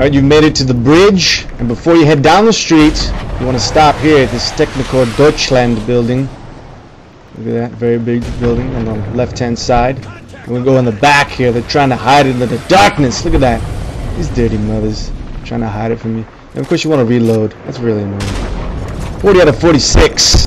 Alright, you've made it to the bridge, and before you head down the street, you want to stop here at this Technicore Deutschland building. Look at that, very big building on the left-hand side. We go in the back here, they're trying to hide it in the darkness, look at that. These dirty mothers, trying to hide it from me. And of course you want to reload, that's really annoying. 40 out of 46.